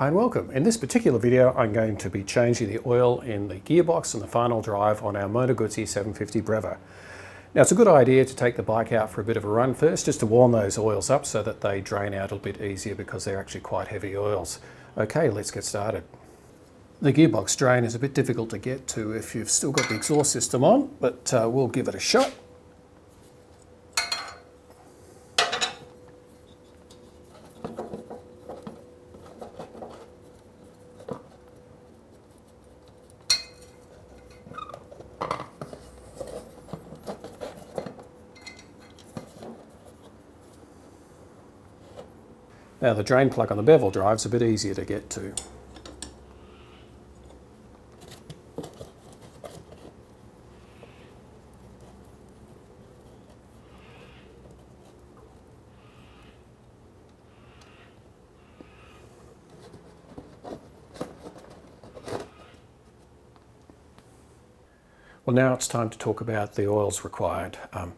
Hi and welcome. In this particular video I'm going to be changing the oil in the gearbox and the final drive on our Moto Guzzi 750 Breva. Now it's a good idea to take the bike out for a bit of a run first just to warm those oils up so that they drain out a bit easier because they're actually quite heavy oils. Okay, let's get started. The gearbox drain is a bit difficult to get to if you've still got the exhaust system on, but uh, we'll give it a shot. Now the drain plug on the bevel drive is a bit easier to get to. Well now it's time to talk about the oils required. Um,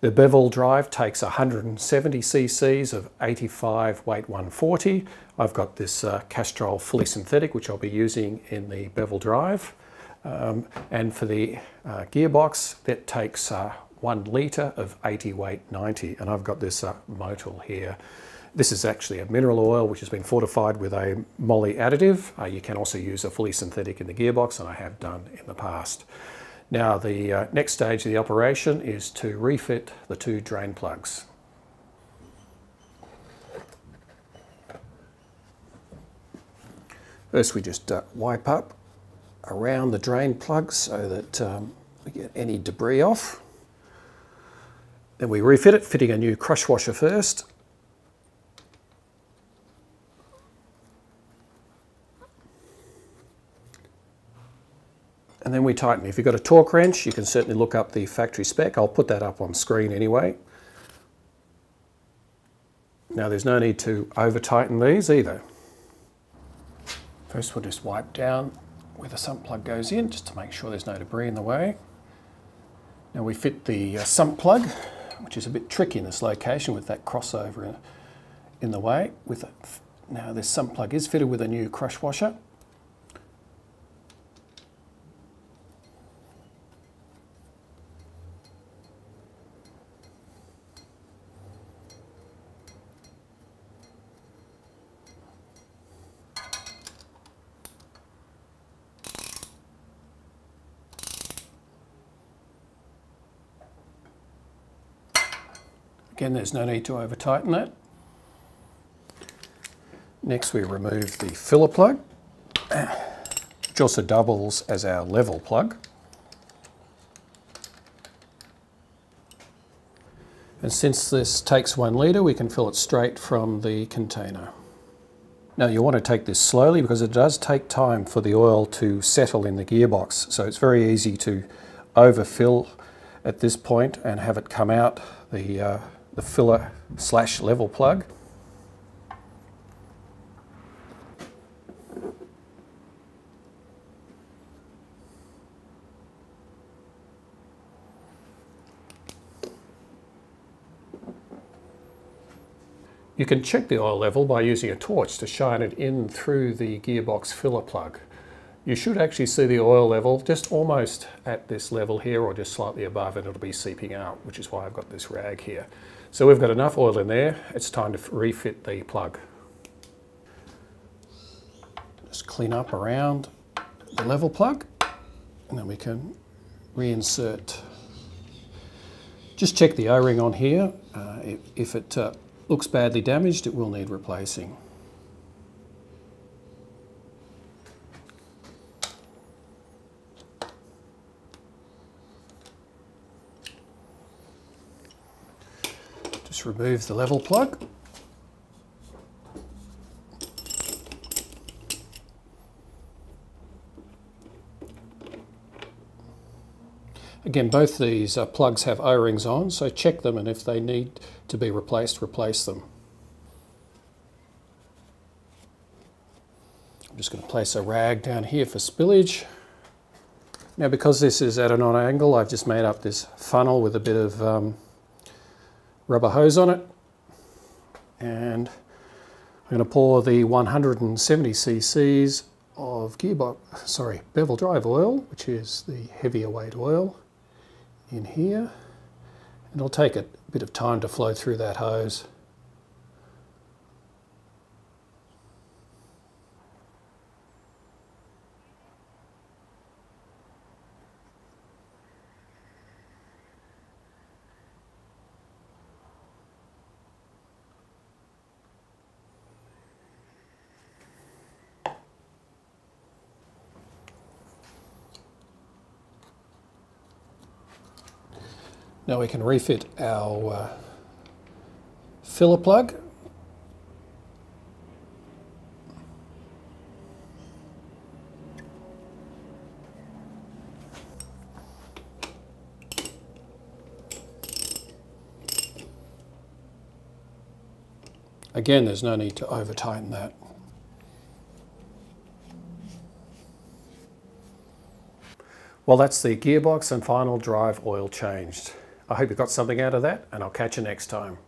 the bevel drive takes 170 cc's of 85 weight 140. I've got this uh, Castrol fully synthetic which I'll be using in the bevel drive. Um, and for the uh, gearbox that takes uh, one litre of 80 weight 90 and I've got this uh, Motul here. This is actually a mineral oil which has been fortified with a moly additive. Uh, you can also use a fully synthetic in the gearbox and I have done in the past. Now the uh, next stage of the operation is to refit the two drain plugs. First we just uh, wipe up around the drain plugs so that um, we get any debris off. Then we refit it, fitting a new crush washer first. And then we tighten. If you've got a torque wrench, you can certainly look up the factory spec. I'll put that up on screen anyway. Now there's no need to over tighten these either. First we'll just wipe down where the sump plug goes in just to make sure there's no debris in the way. Now we fit the uh, sump plug, which is a bit tricky in this location with that crossover in, in the way. With a, Now this sump plug is fitted with a new crush washer. Again, there's no need to over tighten that. Next we remove the filler plug, which also doubles as our level plug. And since this takes one litre, we can fill it straight from the container. Now you want to take this slowly because it does take time for the oil to settle in the gearbox. So it's very easy to overfill at this point and have it come out the uh, the filler slash level plug. You can check the oil level by using a torch to shine it in through the gearbox filler plug. You should actually see the oil level just almost at this level here or just slightly above and it'll be seeping out, which is why I've got this rag here. So we've got enough oil in there, it's time to refit the plug. Just clean up around the level plug and then we can reinsert. Just check the O-ring on here. Uh, if, it uh, looks badly damaged, it will need replacing. Just remove the level plug. Again, both these uh, plugs have O-rings on, so check them and if they need to be replaced, replace them. I'm just going to place a rag down here for spillage. Now because this is at an on angle, I've just made up this funnel with a bit of um, rubber hose on it and I'm going to pour the 170 cc's of gearbox, sorry, bevel drive oil, which is the heavier weight oil, in here. And it'll take a bit of time to flow through that hose. Now we can refit our uh, filler plug. Again, there's no need to over tighten that. Well, that's the gearbox and final drive oil changed. I hope you got something out of that, and I'll catch you next time.